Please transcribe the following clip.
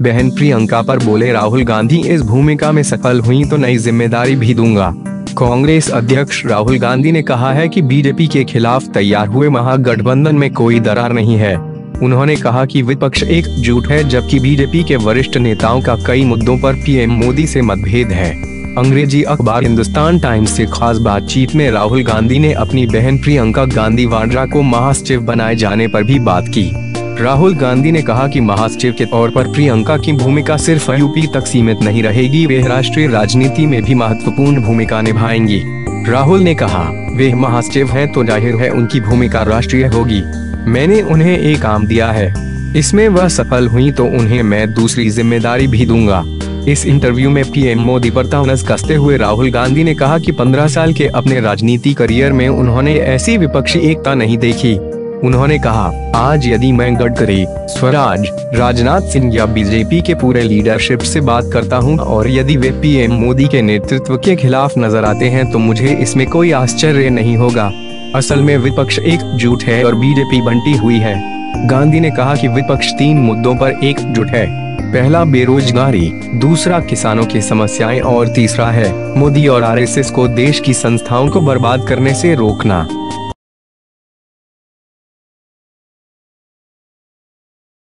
बहन प्रियंका पर बोले, राहुल गांधी इस भूमिका में सफल हुई तो नई ज़िम्मेदारी भी दूँगा। कांग्रेस अध्यक्ष राहुल गांधी ने कहा है कि बीजेपी के खिलाफ तैयार हुए महागठबंधन में कोई दरार नहीं है। उन्होंने कहा कि विपक्ष एकजुट है, जबकि बीजेपी के वरिष्ठ नेताओं का कई मुद्दों पर पीएम मोदी से मतभेद है। अंग्रेज़ी अखबार हिंदुस्तान टाइम्स से खास बातचीत में राहुल गांधी ने अपनी बहन प्रियंका गांधी वाड्रा को महासचिव बनाए जाने पर भी बात की। राहुल गांधी ने कहा कि महासचिव के तौर पर प्रियंका की भूमिका सिर्फ़ यूपी तक सीमित नहीं रहेगी, वे राष्ट्रीय राजनीति में भी महत्वपूर्ण भूमिका निभाएँगी। राहुल ने कहा, वे महासचिव हैं तो ज़ाहिर है उनकी भूमिका राष्ट्रीय होगी। मैंने उन्हें एक काम दिया है। इसमें वह सफल हुई तो उन्हें मैं दूसरी ज़िम्मेदारी भी दूँगा। इस इंटरव्यू में पीएम मोदी पर तहनस कसते हुए राहुल गांधी ने कहा कि 15 साल के अपने राजनीति करियर में उन्होंने ऐसी विपक्षी एकता नहीं देखी। उन्होंने कहा, आज यदि मैं गडकरी, स्वराज, राजनाथ सिंह या बीजेपी के पूरे लीडरशिप से बात करता हूँ और यदि वे पीएम मोदी के नेतृत्व के खिलाफ नज़र आते हैं तो मुझे इसमें कोई आश्चर्य नहीं होगा। असल में विपक्ष एकजुट है और बीजेपी बंटी हुई है। गांधी ने कहा कि विपक्ष तीन मुद्दों पर एकजुट है। पहला, बेरोजगारी, दूसरा, किसानों की समस्याएँ और तीसरा है, मोदी और आरएसएस को देश की संस्थाओं को बर्बाद करने से रोकना।